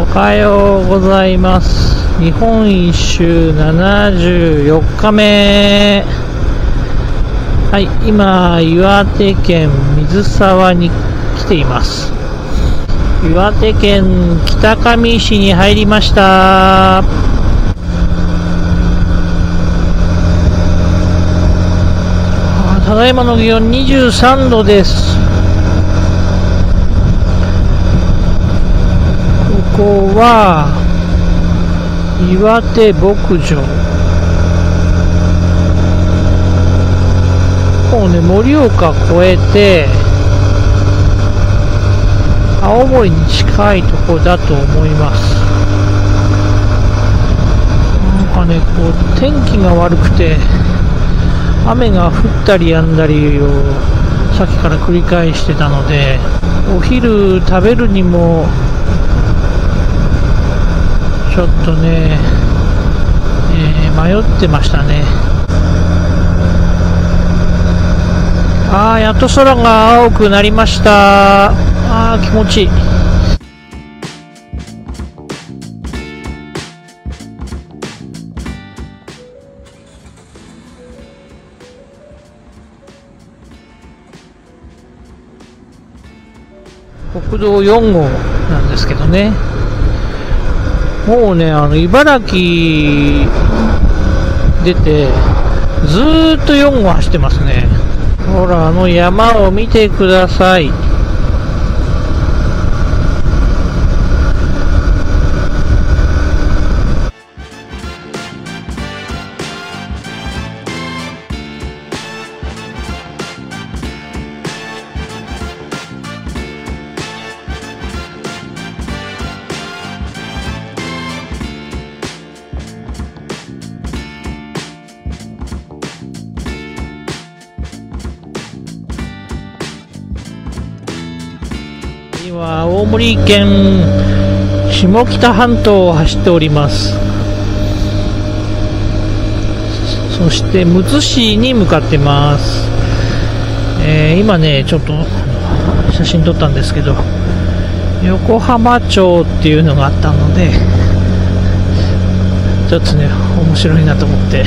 おはようございます。日本一周74日目。はい、今、岩手県水沢に来ています。岩手県北上市に入りました。あーただいまの気温23度です。ここは岩手牧場。もうね盛岡越えて青森に近いところだと思います。なんかねこう天気が悪くて雨が降ったり止んだりをさっきから繰り返してたのでお昼食べるにもちょっとね、えー迷ってましたね。ああ、やっと空が青くなりました。ああ、気持ちいい。国道4号なんですけどね。もうね、あの、茨城出て、ずーっと4号走ってますね。ほら、あの山を見てください。今、青森県下北半島を走っております。そして、むつ市に向かってます。えー今ね、ちょっと写真撮ったんですけど、横浜町っていうのがあったので、ちょっとね、面白いなと思って、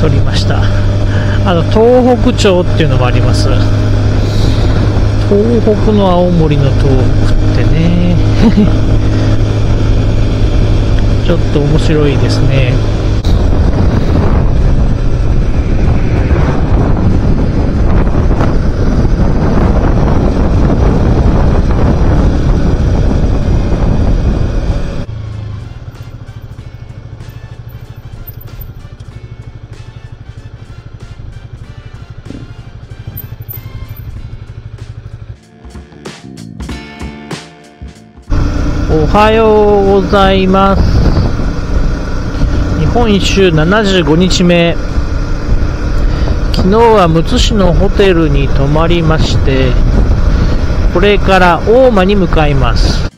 撮りました。あの、東北町っていうのもあります。東北の青森の東北ってね。ちょっと面白いですねおはようございます。日本一周75日目。昨日はむつ市のホテルに泊まりましてこれから大間に向かいます。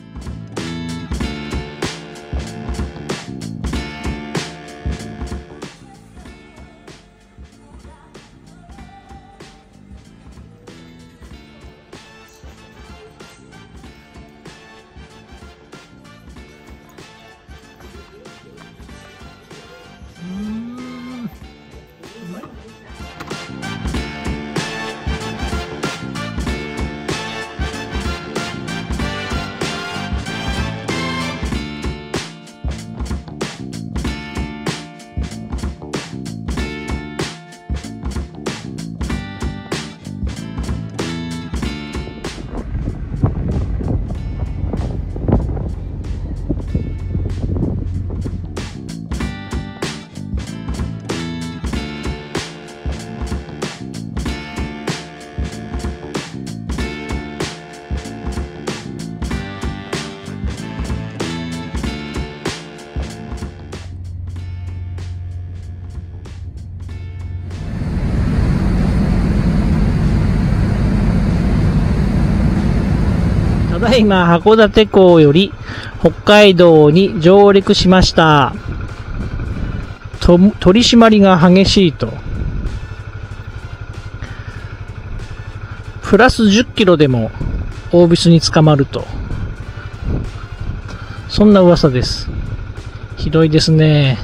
だいま函館港より北海道に上陸しました。と取り締まりが激しいと。プラス10キロでもオービスに捕まると。そんな噂です。ひどいですね。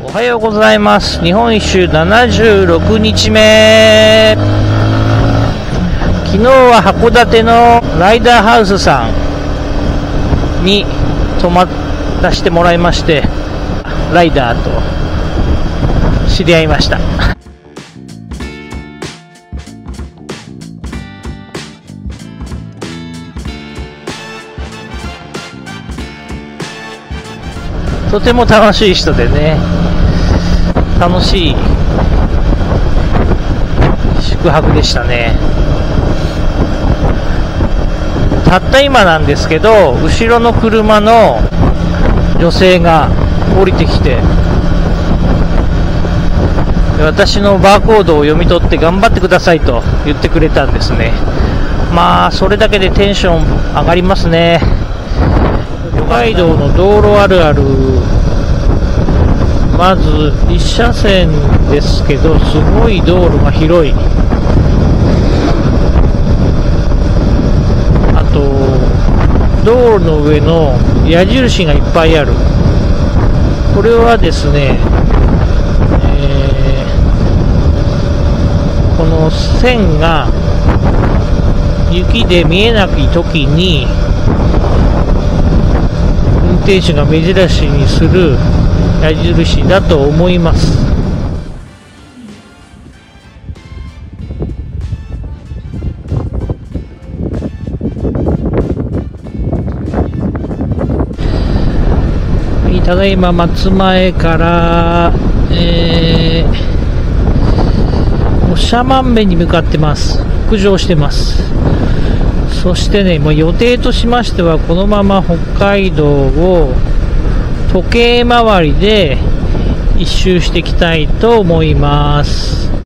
おはようございます。日本一周76日目。昨日は函館のライダーハウスさんに泊まらせてもらいまして、ライダーと知り合いました。とても楽しい人でね、楽しい宿泊でしたね。たった今なんですけど、後ろの車の女性が降りてきて、私のバーコードを読み取って頑張ってくださいと言ってくれたんですね。まあ、それだけでテンション上がりますね。北海道の道路あるあるまず1車線ですけどすごい道路が広い。あと道路の上の矢印がいっぱいある。これはですね、えー、この線が雪で見えない時に運転手が目印にする矢印だと思います。ただいま松前から、えー、長万部に向かってます。北上してます。そしてね、もう予定としましてはこのまま北海道を時計回りで一周していきたいと思います。